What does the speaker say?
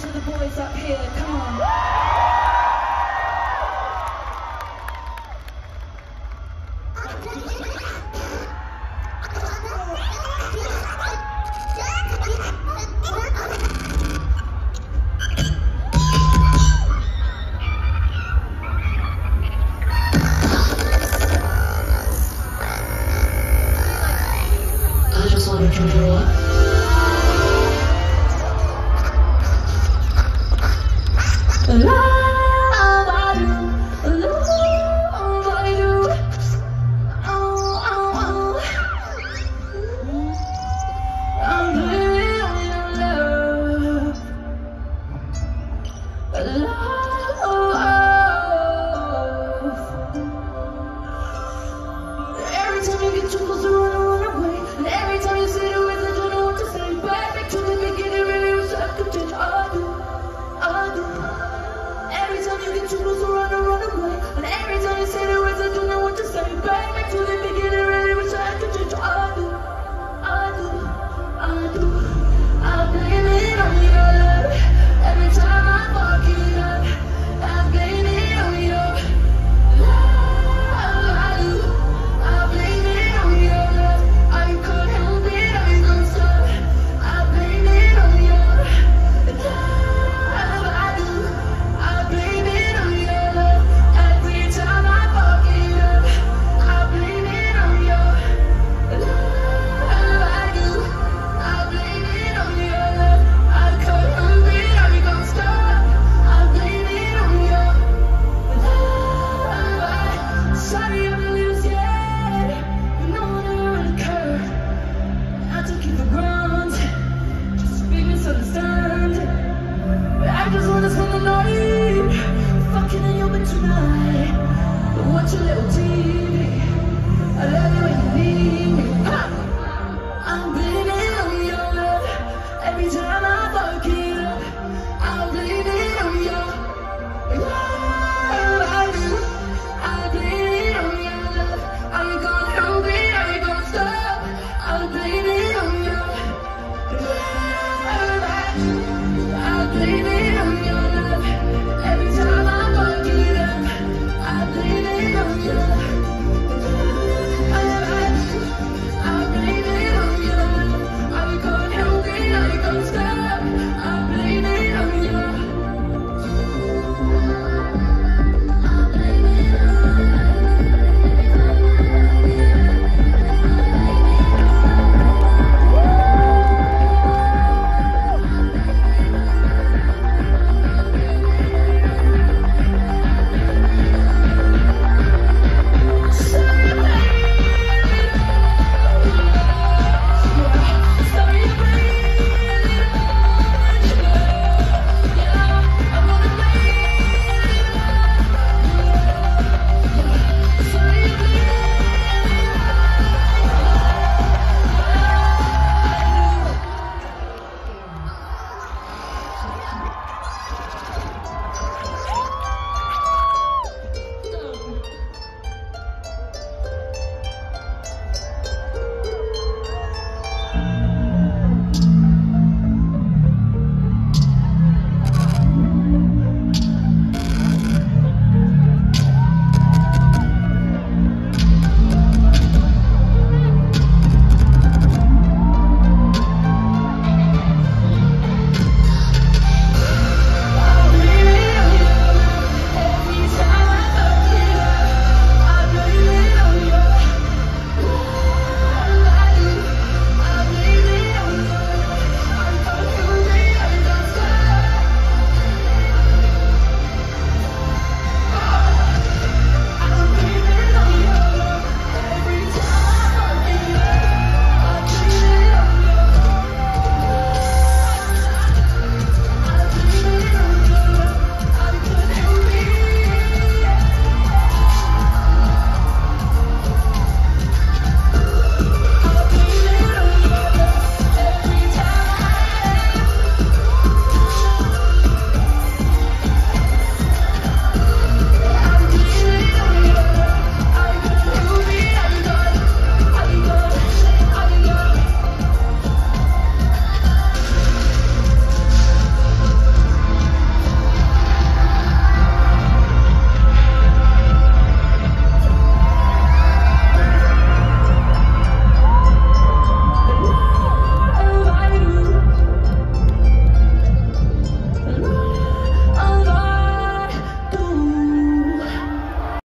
to the boys up here. Come on. I just wanna draw. Muslim tonight. Watch your little teeth.